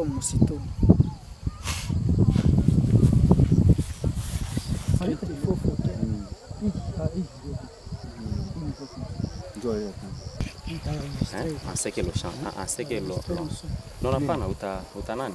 como mosquito. Olha uta uta nani?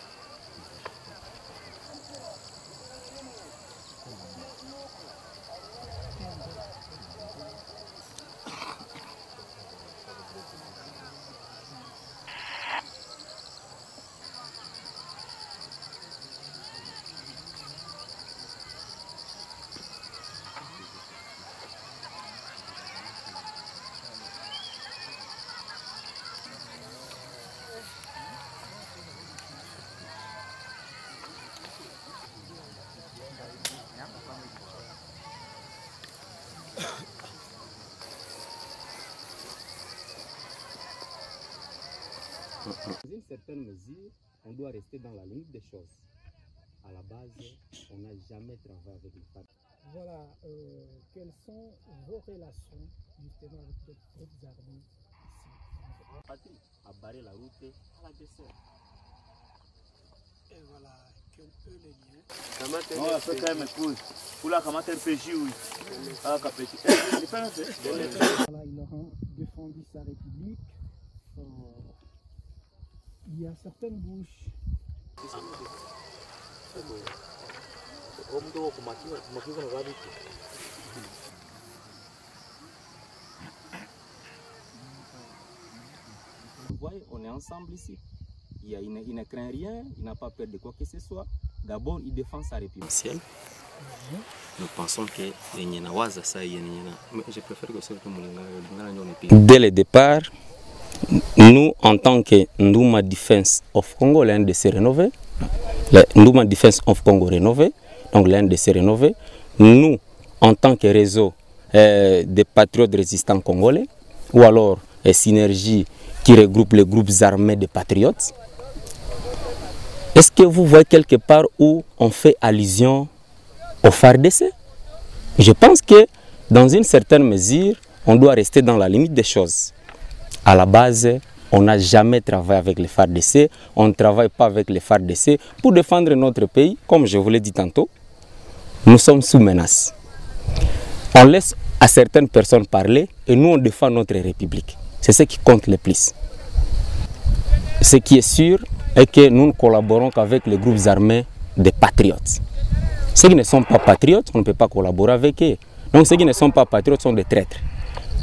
Dans une certaine mesure, on doit rester dans la limite des choses. À la base, on n'a jamais travaillé avec les femmes. Voilà, euh, quelles sont vos relations justement avec les groupes armés ici? Patrie a barré la route à la dessert. Et voilà, quel est le lien Oh, ça quand même cool. Oula, comment t'es péché, oui. Ah, peu. Voilà, il aura défendu sa république. Euh, il y a certaines bouches Vous voyez, on est ensemble ici. Il, y a, il, ne, il ne craint rien, il n'a pas peur de quoi que ce soit. D'abord, il défend sa république. Nous pensons que je préfère que ce soit Dès le départ, nous, en tant que Nduma Defense of Congo, l'un de Nduma Defense of Congo rénové, donc l'un de nous, en tant que réseau euh, des patriotes résistants congolais, ou alors euh, Synergie qui regroupe les groupes armés de patriotes, est-ce que vous voyez quelque part où on fait allusion au FARDC Je pense que dans une certaine mesure, on doit rester dans la limite des choses. À la base, on n'a jamais travaillé avec les FARDC, on ne travaille pas avec les FARDC pour défendre notre pays, comme je vous l'ai dit tantôt. Nous sommes sous menace. On laisse à certaines personnes parler et nous on défend notre République. C'est ce qui compte le plus. Ce qui est sûr est que nous ne collaborons qu'avec les groupes armés des patriotes. Ceux qui ne sont pas patriotes, on ne peut pas collaborer avec eux. Donc ceux qui ne sont pas patriotes sont des traîtres.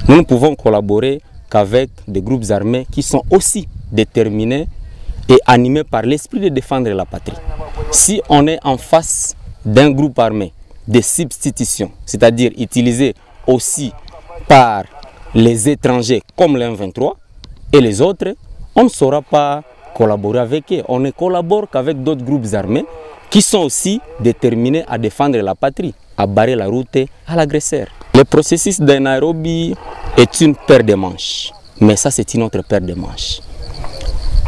Nous ne pouvons collaborer qu'avec des groupes armés qui sont aussi déterminés et animés par l'esprit de défendre la patrie. Si on est en face d'un groupe armé de substitution, c'est-à-dire utilisé aussi par les étrangers comme l'M23 et les autres, on ne saura pas collaborer avec eux. On ne collabore qu'avec d'autres groupes armés qui sont aussi déterminés à défendre la patrie, à barrer la route à l'agresseur. Le processus de Nairobi est une paire de manches, mais ça c'est une autre paire de manches.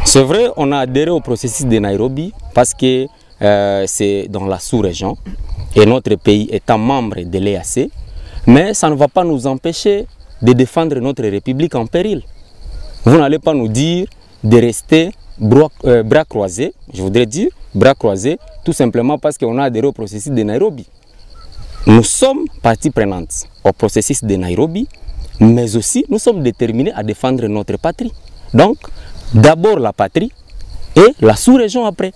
C'est vrai, on a adhéré au processus de Nairobi parce que euh, c'est dans la sous-région et notre pays étant membre de l'EAC, mais ça ne va pas nous empêcher de défendre notre République en péril. Vous n'allez pas nous dire de rester bras, euh, bras croisés, je voudrais dire bras croisés, tout simplement parce qu'on a adhéré au processus de Nairobi. Nous sommes partie prenante au processus de Nairobi, mais aussi nous sommes déterminés à défendre notre patrie. Donc, d'abord la patrie et la sous-région après.